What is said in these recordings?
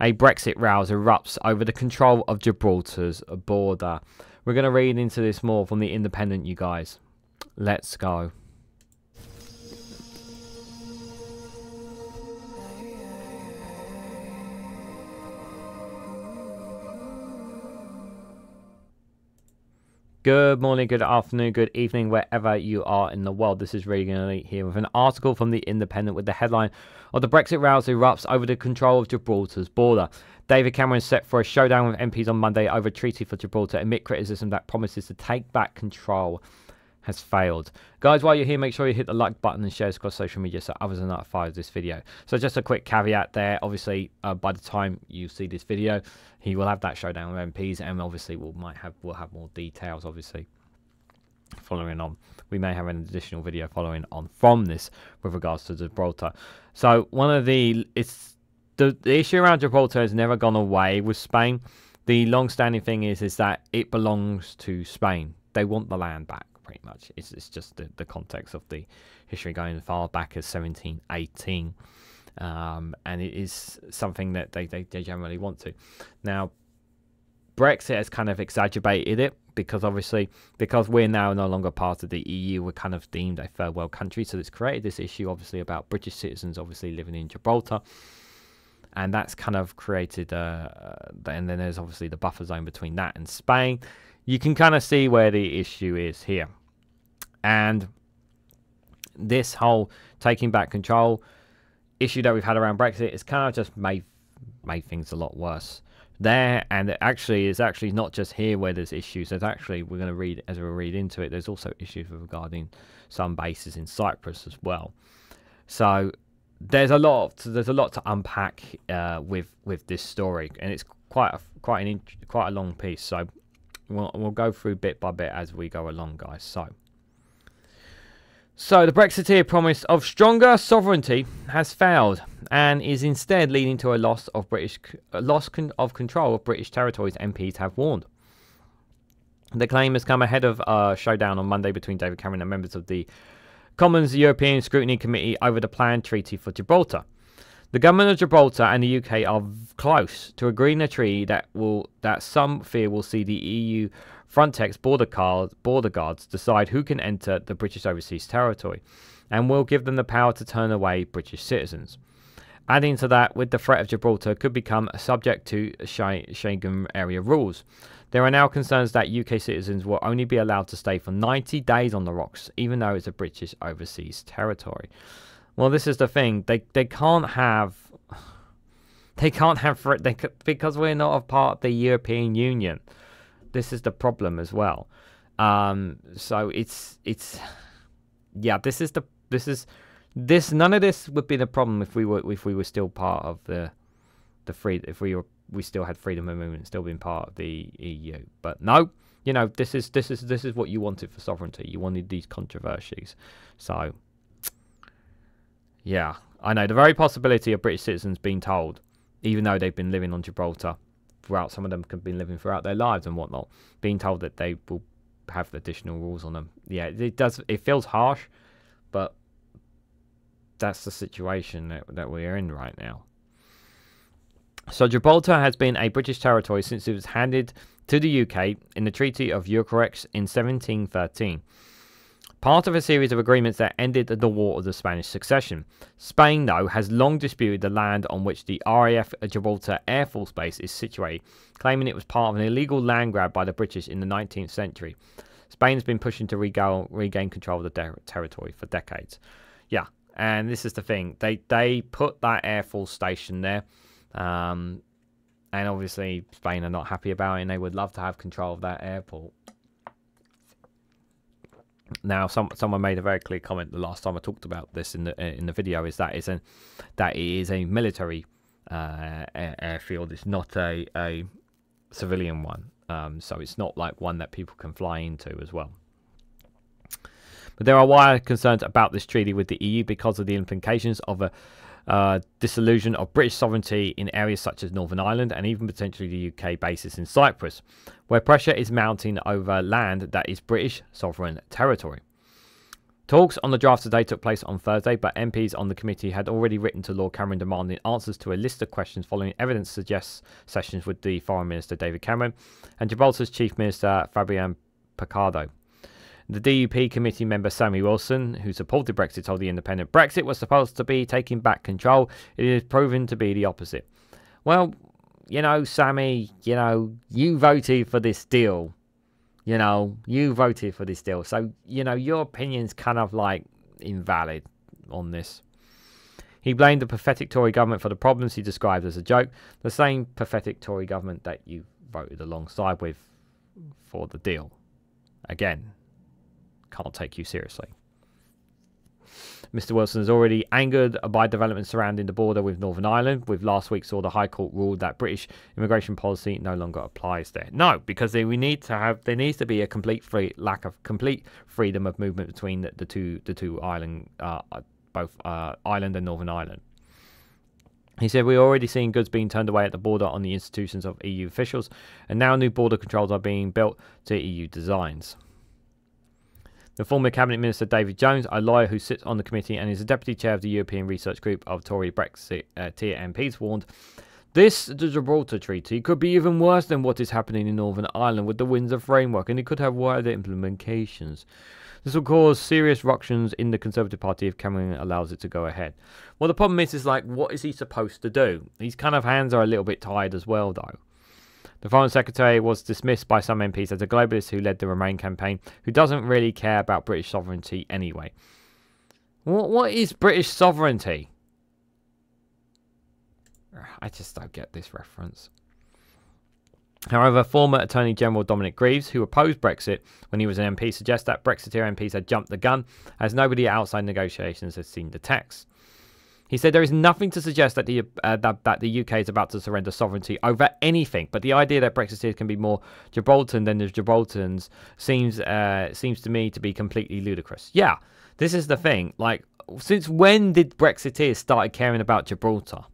a Brexit rouse erupts over the control of Gibraltar's border. We're going to read into this more from the Independent, you guys. Let's go. Good morning, good afternoon, good evening, wherever you are in the world. This is Regan Elite here with an article from The Independent with the headline of the Brexit rouse erupts over the control of Gibraltar's border. David Cameron set for a showdown with MPs on Monday over a treaty for Gibraltar amid criticism that promises to take back control has failed. Guys, while you're here, make sure you hit the like button and share this across social media so others are notified of this video. So just a quick caveat there. Obviously, uh, by the time you see this video, he will have that showdown with MPs, and obviously we'll might have we'll have more details. Obviously, following on, we may have an additional video following on from this with regards to Gibraltar. So one of the it's the, the issue around Gibraltar has never gone away with Spain. The long-standing thing is is that it belongs to Spain. They want the land back pretty much. It's, it's just the, the context of the history going as far back as 1718. Um, and it is something that they, they, they generally want to. Now, Brexit has kind of exacerbated it because obviously, because we're now no longer part of the EU, we're kind of deemed a third world country. So it's created this issue, obviously, about British citizens obviously living in Gibraltar. And that's kind of created, uh, uh and then there's obviously the buffer zone between that and Spain you can kind of see where the issue is here. And this whole taking back control issue that we've had around Brexit is kind of just made made things a lot worse there. And it actually is actually not just here where there's issues. There's actually we're going to read as we read into it there's also issues regarding some bases in Cyprus as well. So there's a lot there's a lot to unpack uh, with with this story. And it's quite a, quite an quite a long piece. So We'll, we'll go through bit by bit as we go along, guys. So, so the Brexiteer promise of stronger sovereignty has failed and is instead leading to a loss of British loss con of control of British territories. MPs have warned. The claim has come ahead of a showdown on Monday between David Cameron and members of the Commons European Scrutiny Committee over the planned treaty for Gibraltar. The government of Gibraltar and the UK are close to agreeing a treaty that will that some fear will see the EU Frontex border guards, border guards decide who can enter the British overseas territory, and will give them the power to turn away British citizens. Adding to that, with the threat of Gibraltar could become subject to Schengen area rules. There are now concerns that UK citizens will only be allowed to stay for 90 days on the rocks, even though it's a British overseas territory. Well, this is the thing. They they can't have they can't have they because we're not a part of the European Union. This is the problem as well. Um, so it's it's yeah. This is the this is this. None of this would be the problem if we were if we were still part of the the free if we were we still had freedom of movement, still being part of the EU. But no, you know this is this is this is what you wanted for sovereignty. You wanted these controversies. So yeah, I know. The very possibility of British citizens being told, even though they've been living on Gibraltar throughout, some of them have been living throughout their lives and whatnot, being told that they will have additional rules on them. Yeah, it does. It feels harsh, but that's the situation that, that we're in right now. So Gibraltar has been a British territory since it was handed to the UK in the Treaty of Utrecht in 1713 part of a series of agreements that ended the War of the Spanish Succession. Spain, though, has long disputed the land on which the RAF Gibraltar Air Force Base is situated, claiming it was part of an illegal land grab by the British in the 19th century. Spain has been pushing to regain, regain control of the ter territory for decades. Yeah, and this is the thing. They they put that Air Force station there. Um, and obviously Spain are not happy about it and they would love to have control of that airport. Now, some someone made a very clear comment the last time I talked about this in the in the video is that is a that it is a military uh, airfield. It's not a a civilian one, um, so it's not like one that people can fly into as well. But there are wider concerns about this treaty with the EU because of the implications of a uh, disillusion of British sovereignty in areas such as Northern Ireland and even potentially the UK bases in Cyprus, where pressure is mounting over land that is British sovereign territory. Talks on the draft today took place on Thursday, but MPs on the committee had already written to Lord Cameron demanding answers to a list of questions following evidence suggests sessions with the Foreign Minister David Cameron and Gibraltar's Chief Minister Fabian Picardo. The DUP committee member Sammy Wilson, who supported Brexit, told The Independent Brexit was supposed to be taking back control. It is proven to be the opposite. Well, you know, Sammy, you know, you voted for this deal. You know, you voted for this deal. So, you know, your opinion's kind of like invalid on this. He blamed the pathetic Tory government for the problems he described as a joke, the same pathetic Tory government that you voted alongside with for the deal. Again, can't take you seriously. Mr. Wilson is already angered by developments surrounding the border with Northern Ireland, with last week saw the High Court ruled that British immigration policy no longer applies there. No, because we need to have there needs to be a complete free lack of complete freedom of movement between the, the two the two island uh, both uh, Ireland and Northern Ireland. He said, We're already seeing goods being turned away at the border on the institutions of EU officials, and now new border controls are being built to EU designs. The former Cabinet Minister David Jones, a lawyer who sits on the committee and is a deputy chair of the European Research Group of Tory Brexit uh, MPs, warned this, the Gibraltar Treaty, could be even worse than what is happening in Northern Ireland with the Windsor framework, and it could have wider implications. This will cause serious ructions in the Conservative Party if Cameron allows it to go ahead. Well, the problem is, is like, what is he supposed to do? His kind of hands are a little bit tied as well, though. The Foreign Secretary was dismissed by some MPs as a globalist who led the Remain campaign, who doesn't really care about British sovereignty anyway. What, what is British sovereignty? I just don't get this reference. However, former Attorney General Dominic Greaves, who opposed Brexit when he was an MP, suggests that Brexiteer MPs had jumped the gun, as nobody outside negotiations has seen the text. He said there is nothing to suggest that the uh, that, that the UK is about to surrender sovereignty over anything, but the idea that Brexiteers can be more Gibraltar than the Gibraltarians seems uh, seems to me to be completely ludicrous. Yeah, this is the thing. Like, since when did Brexiteers start caring about Gibraltar?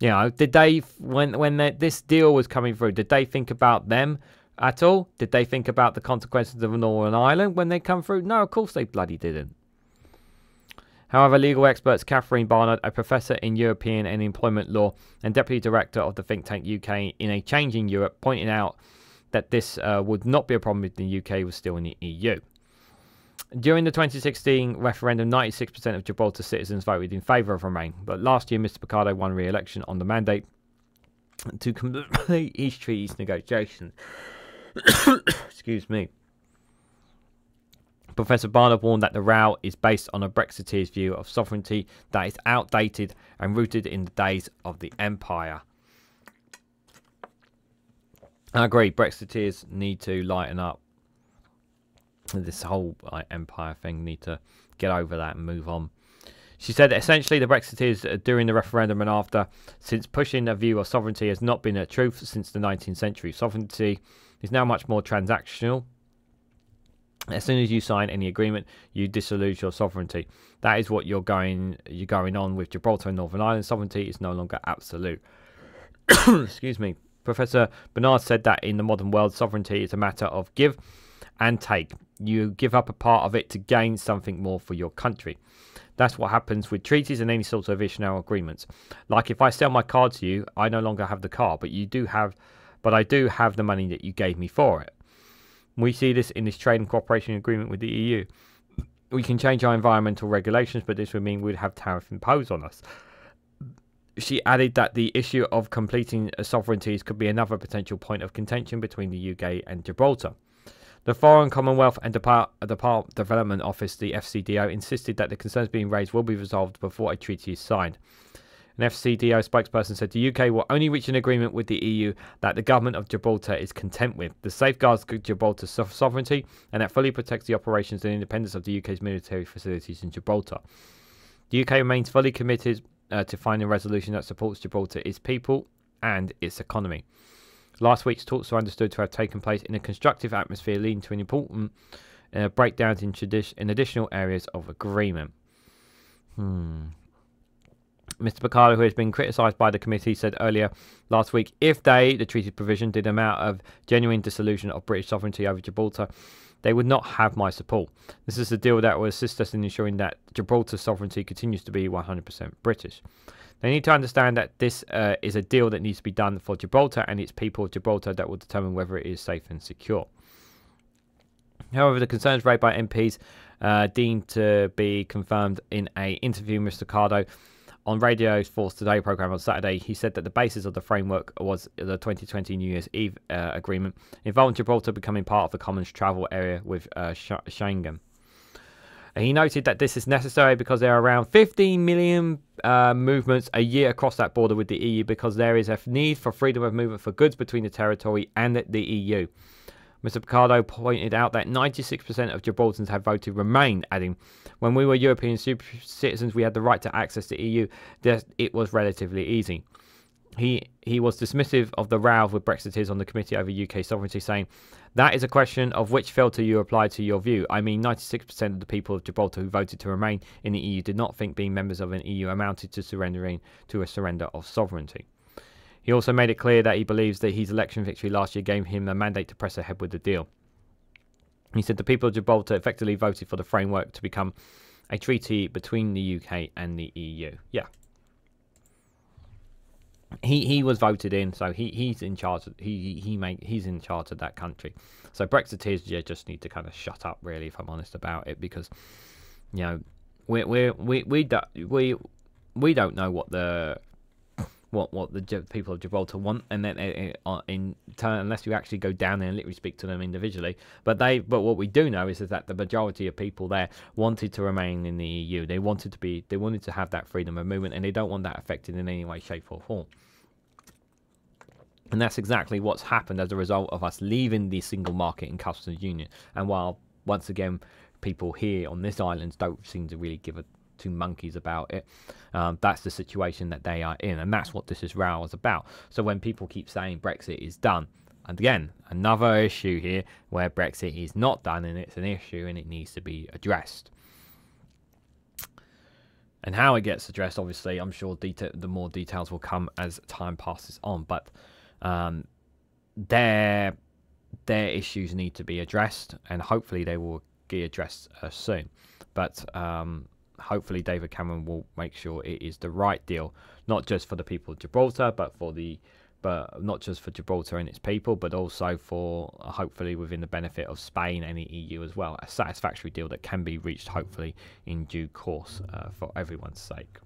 You know, did they when when they, this deal was coming through? Did they think about them at all? Did they think about the consequences of Northern Ireland when they come through? No, of course they bloody didn't. However, legal experts Catherine Barnard, a professor in European and Employment Law and deputy director of the think tank UK in a Changing Europe, pointed out that this uh, would not be a problem if the UK was still in the EU. During the 2016 referendum, 96% of Gibraltar citizens voted in favour of Remain, but last year Mr. Picardo won re-election on the mandate to complete East Treaty's negotiations. Excuse me. Professor Barnard warned that the row is based on a Brexiteer's view of sovereignty that is outdated and rooted in the days of the Empire. I agree, Brexiteers need to lighten up. This whole like, Empire thing need to get over that and move on. She said that essentially the Brexiteers during the referendum and after, since pushing a view of sovereignty has not been a truth since the 19th century. Sovereignty is now much more transactional as soon as you sign any agreement, you disilluge your sovereignty. That is what you're going you're going on with Gibraltar and Northern Ireland. Sovereignty is no longer absolute. Excuse me. Professor Bernard said that in the modern world, sovereignty is a matter of give and take. You give up a part of it to gain something more for your country. That's what happens with treaties and any sort of additional agreements. Like if I sell my car to you, I no longer have the car, but you do have, but I do have the money that you gave me for it. We see this in this trade and cooperation agreement with the EU. We can change our environmental regulations, but this would mean we'd have tariffs imposed on us. She added that the issue of completing sovereignties could be another potential point of contention between the UK and Gibraltar. The Foreign Commonwealth and Depart- Depart- Development Office, the FCDO, insisted that the concerns being raised will be resolved before a treaty is signed. An FCDO spokesperson said the UK will only reach an agreement with the EU that the government of Gibraltar is content with. The safeguards Gibraltar's sovereignty and that fully protects the operations and independence of the UK's military facilities in Gibraltar. The UK remains fully committed uh, to finding a resolution that supports Gibraltar, its people, and its economy. Last week's talks were understood to have taken place in a constructive atmosphere, leading to an important uh, breakdowns in, in additional areas of agreement. Hmm. Mr. Picardo, who has been criticised by the committee, said earlier last week if they, the treaty provision, did amount of genuine dissolution of British sovereignty over Gibraltar, they would not have my support. This is a deal that will assist us in ensuring that Gibraltar's sovereignty continues to be 100% British. They need to understand that this uh, is a deal that needs to be done for Gibraltar and its people of Gibraltar that will determine whether it is safe and secure. However, the concerns raised by MPs uh, deemed to be confirmed in a interview with Mr. Cardo on Radio 4's Today program on Saturday, he said that the basis of the framework was the 2020 New Year's Eve uh, agreement involving Gibraltar becoming part of the Commons travel area with uh, Schengen. He noted that this is necessary because there are around 15 million uh, movements a year across that border with the EU because there is a need for freedom of movement for goods between the territory and the EU. Mr. Picardo pointed out that 96% of Gibraltarians have voted Remain, adding, When we were European citizens, we had the right to access the EU. It was relatively easy. He he was dismissive of the row with Brexiteers on the Committee over UK Sovereignty, saying, That is a question of which filter you apply to your view. I mean, 96% of the people of Gibraltar who voted to remain in the EU did not think being members of an EU amounted to surrendering to a surrender of sovereignty. He also made it clear that he believes that his election victory last year gave him a mandate to press ahead with the deal. He said the people of Gibraltar effectively voted for the framework to become a treaty between the UK and the EU. Yeah. He he was voted in, so he, he's in charge. Of, he he made he's in charge of that country. So Brexiteers yeah, just need to kind of shut up, really, if I'm honest about it, because you know we we we we don't we we don't know what the what what the people of Gibraltar want, and then uh, uh, in turn, unless you actually go down there and literally speak to them individually. But they, but what we do know is, is that the majority of people there wanted to remain in the EU. They wanted to be, they wanted to have that freedom of movement, and they don't want that affected in any way, shape, or form. And that's exactly what's happened as a result of us leaving the single market and customs union. And while once again, people here on this island don't seem to really give a two monkeys about it. Um, that's the situation that they are in, and that's what this is row is about. So when people keep saying Brexit is done, and again, another issue here where Brexit is not done and it's an issue and it needs to be addressed. And how it gets addressed, obviously, I'm sure the more details will come as time passes on. But um, their their issues need to be addressed, and hopefully they will be addressed uh, soon. But um, hopefully David Cameron will make sure it is the right deal, not just for the people of Gibraltar, but for the but not just for Gibraltar and its people, but also for uh, hopefully within the benefit of Spain and the EU as well. A satisfactory deal that can be reached hopefully in due course uh, for everyone's sake.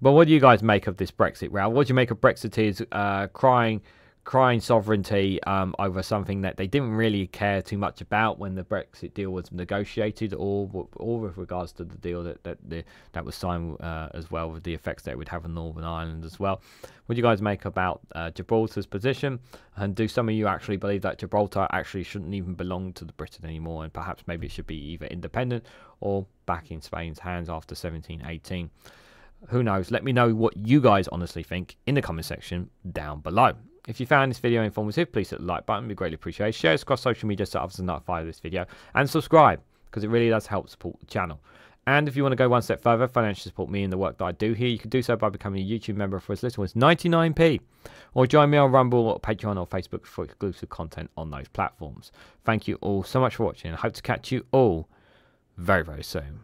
But what do you guys make of this Brexit row? What do you make of Brexiteers uh, crying? Crying sovereignty um, over something that they didn't really care too much about when the Brexit deal was negotiated, or or with regards to the deal that that the, that was signed uh, as well, with the effects that it would have on Northern Ireland as well. What do you guys make about uh, Gibraltar's position? And do some of you actually believe that Gibraltar actually shouldn't even belong to the Britain anymore, and perhaps maybe it should be either independent or back in Spain's hands after 1718? Who knows? Let me know what you guys honestly think in the comment section down below. If you found this video informative, please hit the like button, we greatly appreciate Share this across social media so others notified of this video. And subscribe, because it really does help support the channel. And if you want to go one step further, financially support me and the work that I do here, you can do so by becoming a YouTube member for as little as 99p. Or join me on Rumble, or Patreon, or Facebook for exclusive content on those platforms. Thank you all so much for watching, and I hope to catch you all very, very soon.